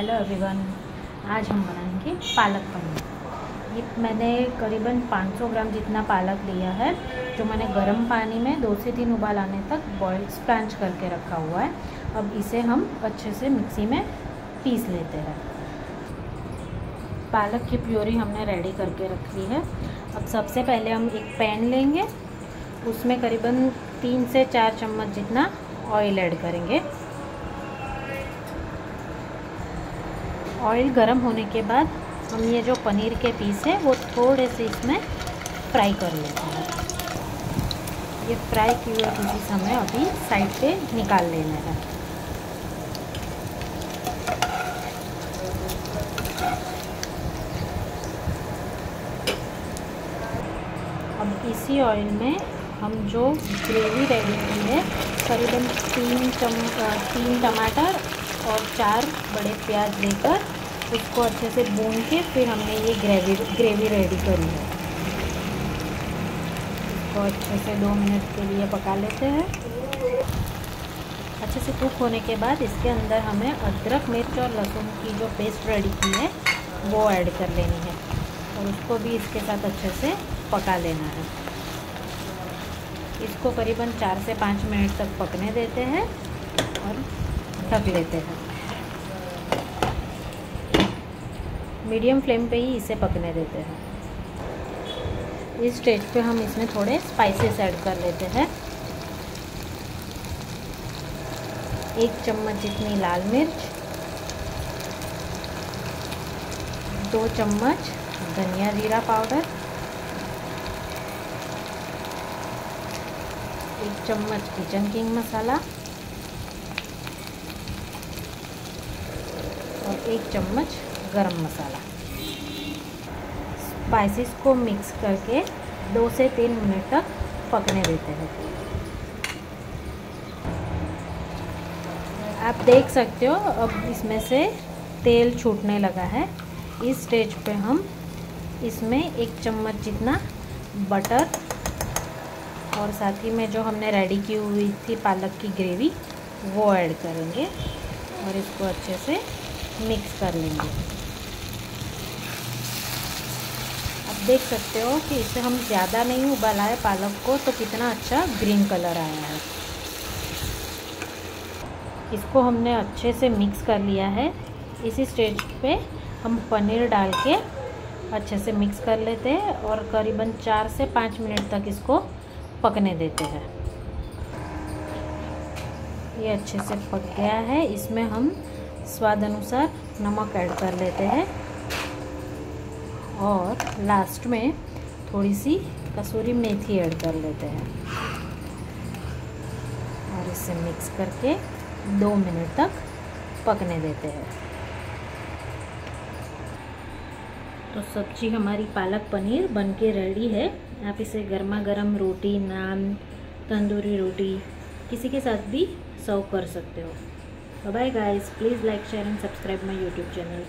Hello everyone आज हम बनाएँगे पालक पनीर। ये मैंने करीबन 500 ग्राम जितना पालक लिया है, जो मैंने गर्म पानी में दो से तीन उबाल आने तक बॉयल स्पैंच करके रखा हुआ है। अब इसे हम अच्छे से मिक्सी में पीस लेते हैं। पालक की प्योरी हमने रेडी करके रख ली है। अब सबसे पहले हम एक पैन लेंगे। उसमें करीबन तीन से चार चम्मच जितना ऑयल ऐड करेंगे। ऑयल गर्म होने के बाद हम ये जो पनीर के पीस है, वो थोड़े से इसमें फ्राई कर लेते हैं। ये फ्राई किए हुए पीस हमें अभी साइड पे निकाल लेना है। अब इसी ऑयल में हम जो ग्रेवी रेडी की है, करीबन तीन चम तीन टमाटर और चार बड़े प्याज लेकर उसको अच्छे से भून के फिर हमने ये ग्रेवी ग्रेवी रेडी करी है। इसको अच्छे से दो मिनट के लिए पका लेते हैं। अच्छे से कुक होने के बाद इसके अंदर हमें अदरक, मिर्च और लहसुन की जो पेस्ट रेडी की है, वो ऐड कर लेनी है। और उसको भी इसके साथ अच्छे से पका लेना है। इसको करीबन चार से पाँच मिनट तक पकने देते हैं। और ढक लेते हैं। मीडियम फ्लेम पे ही इसे पकने देते हैं। इस स्टेज पे हम इसमें थोड़े स्पाइसेस ऐड कर लेते हैं। एक चम्मच जितनी लाल मिर्च, दो चम्मच धनिया जीरा पाउडर, एक चम्मच किचन किंग मसाला एक चम्मच गरम मसाला। स्पाइसेस को मिक्स करके दो से तीन मिनट तक पकने देते हैं। आप देख सकते हो, अब इसमें से तेल छूटने लगा है। इस स्टेज पे हम इसमें एक चम्मच जितना बटर और साथ ही में जो हमने रेडी की हुई थी पालक की ग्रेवी वो ऐड करेंगे और इसको अच्छे से मिक्स कर लेंगे। अब देख सकते हो कि इसे हम ज़्यादा नहीं उबाला है पालक को तो कितना अच्छा ग्रीन कलर आया है। इसको हमने अच्छे से मिक्स कर लिया है। इसी स्टेज पे हम पनीर डाल के अच्छे से मिक्स कर लेते हैं और करीबन चार से पाँच मिनट तक इसको पकने देते हैं। ये अच्छे से पक गया है। इसमें हम स्वाद अनुसार नमक ऐड कर लेते हैं। और लास्ट में थोड़ी सी कसूरी मेथी ऐड कर लेते हैं। और इसे मिक्स करके दो मिनट तक पकने देते हैं। तो सब्ज़ी हमारी पालक पनीर बनके रेडी है। आप इसे गर्मा गर्म रोटी, नान, तंदूरी रोटी किसी के साथ भी सर्व कर सकते हो। Bye bye guys. Please like, share and subscribe my YouTube channel.